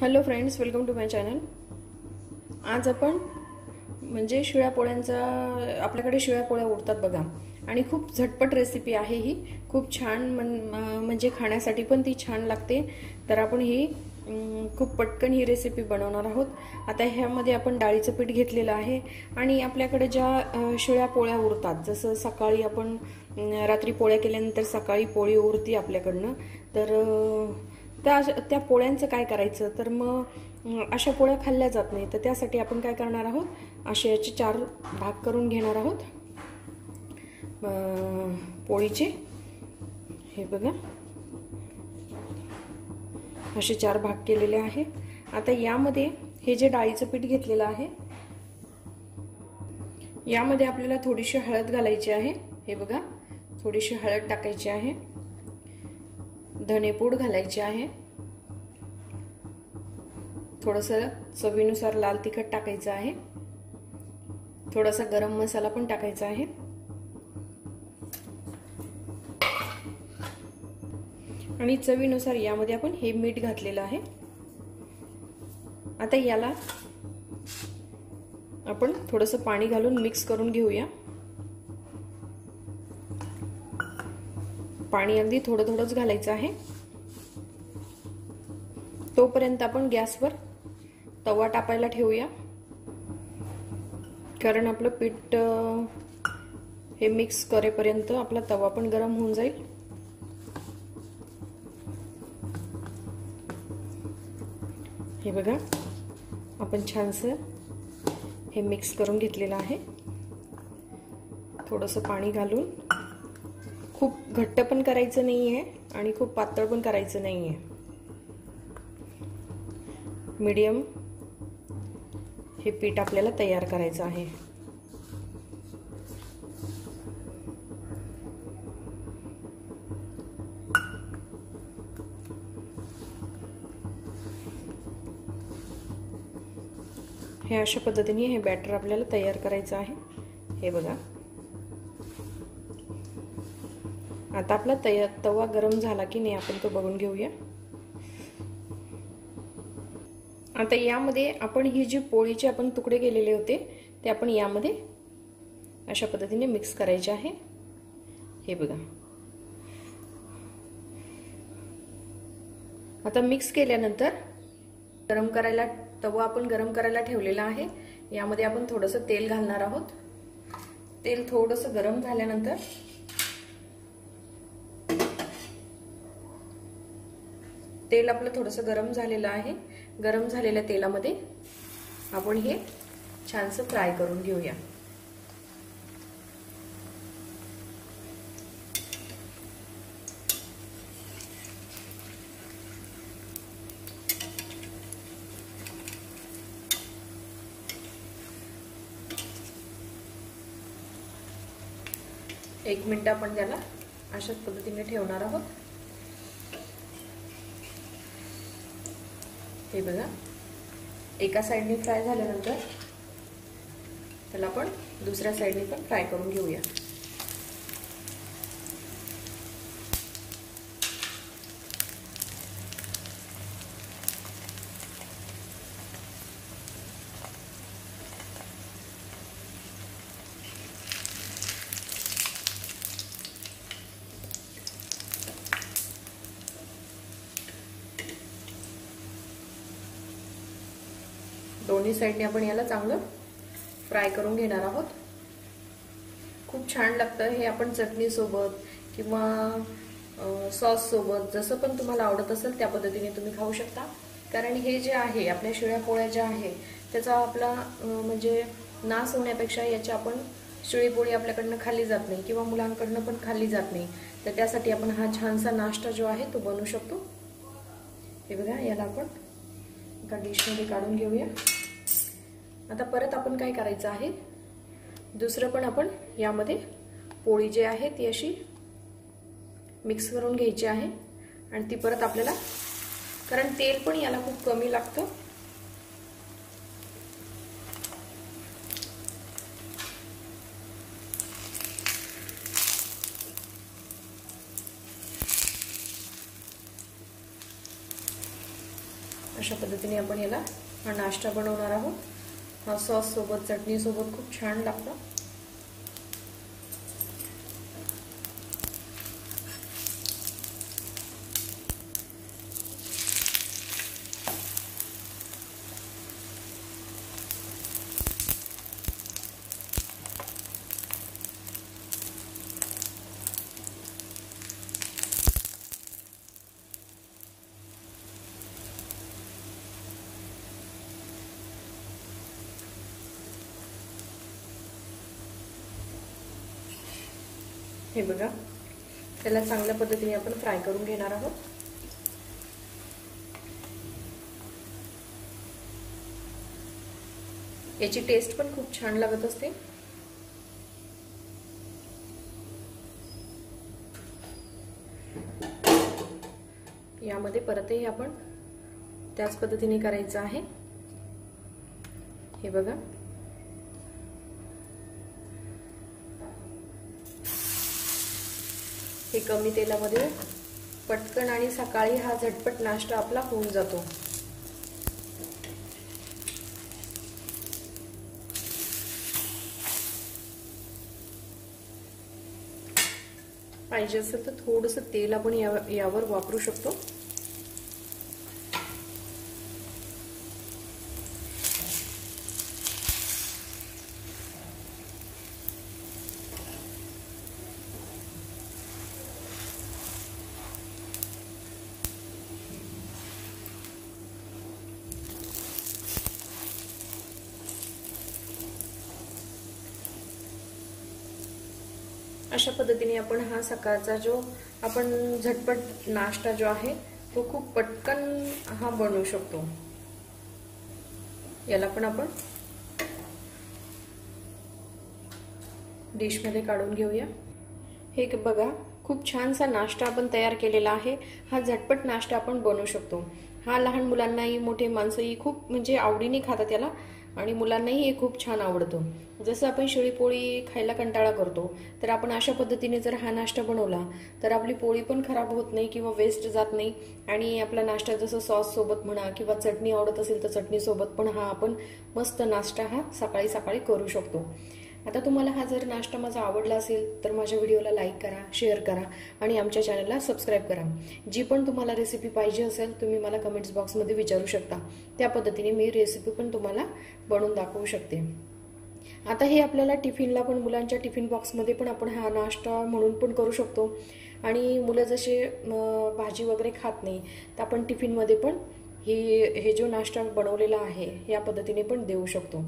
Hello friends welcome to my channel आज आपण म्हणजे शिळ्या पोळ्यांचा आपल्याकडे शिळ्या पोळ्या उडतात बघा. आणि खूप झटपट रेसिपी आहे ही. खूप छान म्हणजे खाण्यासाठी पण ती छान लागते. तर आपण ही खूप पटकन ही रेसिपी बनवणार आहोत. आता ह्यामध्ये आपण डाळीचं पीठ घेतलेलं आहे. आणि आपल्याकडे ज्या शिळ्या पोळ्या उरतात जसं सकाळी आपण रात्री पोळ्या केल्यानंतर सकाळी पोळी उरती आपल्याकडनं. तर त्या त्या पोळ्यांचं काय करायचं? तर मग अशा पोळ्या खाल्ल्या जात नाही. तर त्यासाठी आपण काय करणार आहोत? असे याचे चार भाग करून घेणार आहोत. पोळीचे. हे बघा. असे चार भाग केलेले आहे आता यामध्ये हे जे डाळीचं पीठ घेतलेलं आहे यामध्ये आपल्याला थोडीशी हळद घालायची आहे. हे बघा. थोडीशी हळद टाकायची आहे. धनेपूड घालायची आहे. थोडंसं चवीनुसार लाल तिखट टाकायचं आहे. थोडासा गरम मसाला पण टाकायचा आहे. आणि चवीनुसार यामध्ये आपण हे मीठ घातलेलं आहे. आता याला आपण थोडंसं पाणी घालून मिक्स करून घेऊया. पाणी अगदी थोडं थोडंच घालायचं आहे. तोपर्यंत आपण गॅसवर तवा टाकायला ठेवूया. कारण आपलं पीठ हे मिक्स करेपर्यंत आपला तवा पण गरम होऊन जाईल. हे बघा आपण छानसं हे मिक्स करून घेतलेलं आहे. थोडंसं पाणी घालून खूप घट्ट पण करायचं नाही आहे आणि खूप पातळ पण करायचं नाही आहे मीडियम हे पीठ आपल्याला तयार करायचं आहे. हे अशा पद्धतीने हे बॅटर आपल्याला तयार करायचं आहे. हे बघा. आता आपला तया तवा गरम झाला की नाही आपण तो बघून घेऊया. आता यामध्ये आपण ही जी पोळीचे आपण तुकडे केलेले होते ते आपण यामध्ये अशा पद्धतीने मिक्स करायचे आहे. हे बघा. आता मिक्स केल्यानंतर गरम करायला तवा आपण गरम करायला ठेवलेला आहे. यामध्ये आपण थोडंसं तेल घालणार आहोत. तेल थोडंसं गरम झाल्यानंतर तेल आपलं थोडंसं गरम झालेलं आहे. गरम झालेल्या तेलामध्ये आपण हे छानसं फ्राय करून घेऊया. एक मिनिट आपण त्याला अशाच पद्धतीने ठेवणार आहोत. हे बघा. एका साईडने फ्राय झाल्यानंतर त्याला आपण दुसऱ्या साईडने पण फ्राय करून घेऊया. दोन्ही साईडने आपण याला चांगलं फ्राय करून घेणार आहोत. खूप छान लागतं हे आपण चटणीसोबत किंवा सॉससोबत जसं पण तुम्हाला आवडत असेल त्या पद्धतीने तुम्ही खाऊ शकता. कारण हे जे आहे आपल्या शिळ्या पोळ्या ज्या आहे त्याचा आपला म्हणजे नाश होण्यापेक्षा याच्या आपण शिळी पोळी आपल्याकडनं खाल्ली जात नाही किंवा मुलांकडनं पण खाल्ली जात नाही. तर त्यासाठी आपण हा छानसा नाश्ता जो आहे तो बनवू शकतो. हे बघा याला आपण एका डिशमध्ये काढून घेऊया. आता परत आपण काय करायचं आहे? दुसरं पण आपण यामध्ये पोळी जी आहे ती अशी मिक्स करून घ्यायची आहे. आणि ती परत आपल्याला कारण तेल पण याला खूप कमी लागतं. अशा पद्धतीने आपण याला हा नाश्ता बनवणार आहोत. हा सॉस सोबत चटणी सोबत खूप छान लागतं. हे बघा. त्याला चांगल्या पद्धतीने आपण फ्राय करून घेणार आहोत. याची टेस्ट पण खूप छान लागत असते. यामध्ये परतही आपण त्याच पद्धतीने करायचं आहे. हे बघा. हे कमी तेलामध्ये पटकन आणि सकाळी हा झटपट नाश्ता आपला होऊन जातो. पाहिजे असेल तर थोडंसं तेल आपण यावर वापरू शकतो. अशा पद्धतीने आपण हा सकाळचा जो आपण झटपट नाश्ता जो आहे तो खूप पटकन हा बनवू शकतो. याला पण आपण डिशमध्ये काढून घेऊया. हे बघा खूप छानसा नाश्ता आपण तयार केलेला आहे. हा झटपट नाश्ता आपण बनवू शकतो. हा लहान मुलांनाही मोठे माणसंही खूप म्हणजे आवडीने खातात याला. आणि मुलांनाही हे खूप छान आवडतं. जसं आपण शेळीपोळी खायला कंटाळा करतो तर आपण अशा पद्धतीने जर हा नाश्ता बनवला तर आपली पोळी पण खराब होत नाही किंवा वेस्ट जात नाही. आणि आपला नाश्ता जसं सॉस सोबत म्हणा किंवा चटणी आवडत असेल तर चटणीसोबत पण हा आपण मस्त नाश्ता हा सकाळी सकाळी करू शकतो. आता तुम्हाला हा जर नाश्ता माझा आवडला असेल तर माझ्या व्हिडिओला लाईक करा शेअर करा आणि आमच्या चॅनलला सबस्क्राईब करा. जी पण तुम्हाला रेसिपी पाहिजे असेल तुम्ही मला कमेंट्स बॉक्समध्ये विचारू शकता. त्या पद्धतीने मी रेसिपी पण तुम्हाला बनवून दाखवू शकते. आता हे आपल्याला टिफिनला पण मुलांच्या टिफिन बॉक्समध्ये पण आपण हा नाश्ता म्हणून पण करू शकतो. आणि मुलं जसे भाजी वगैरे खात नाही तर आपण टिफिनमध्ये पण ही हे जो नाश्ता बनवलेला आहे या पद्धतीने पण देऊ शकतो.